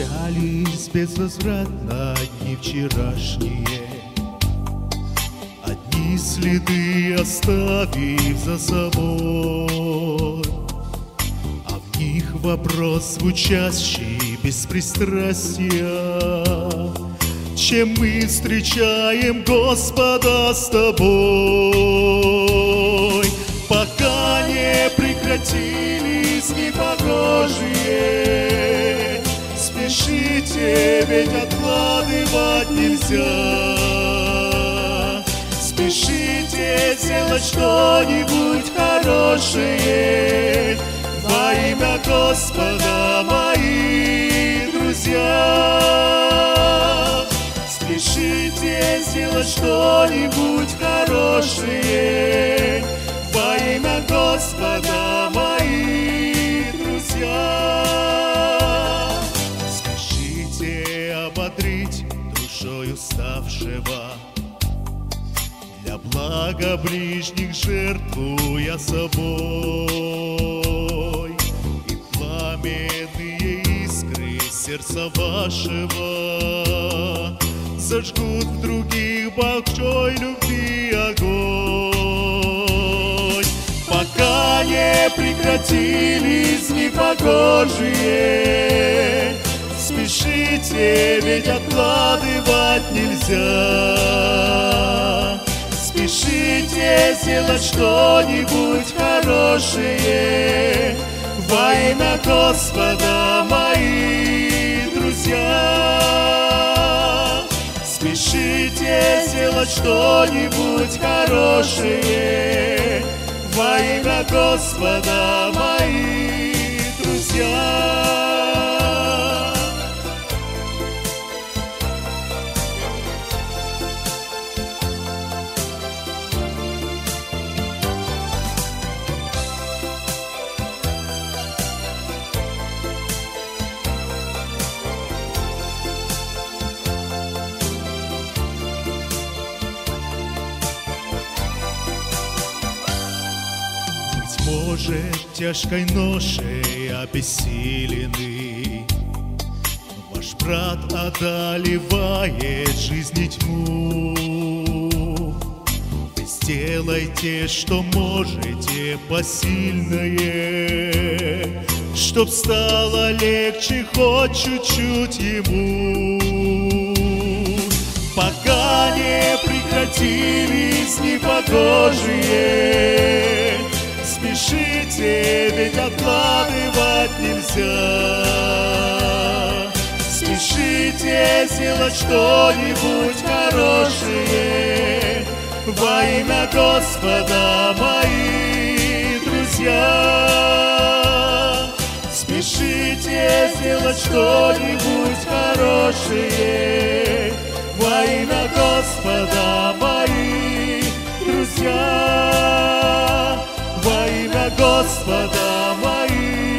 Мчались безвозвратно дни вчерашние, Одни следы оставив за собой, А в них вопрос звучащий без пристрастия, Чем мы встречаем Господа с тобой, Пока не прекратились непогожие, Спешите, ведь откладывать нельзя. Спешите сделать что-нибудь хорошее Во имя Господа, мои друзья. Спешите сделать что-нибудь хорошее Во имя Господа, мои уставшего, Для блага ближних жертвуя собой. И пламенные искры сердца вашего Зажгут в других большой любви огонь. Пока не прекратились непогожие, Спешите, ведь откладывать нельзя. Спешите сделать что-нибудь хорошее Во имя Господа, мои друзья. Спешите сделать что-нибудь хорошее Во имя Господа, мои друзья. Может, тяжкой ношей обессиленный Ваш брат одолевает жизни тьму. Вы сделайте, что можете посильное Чтоб стало легче хоть чуть-чуть ему. Пока не прекратились непогожие Спешите, ведь откладывать нельзя. Спешите сделать что-нибудь хорошее Во имя Господа, мои друзья. Спешите сделать что-нибудь хорошее Во имя Господа, мои друзья. Господа мои.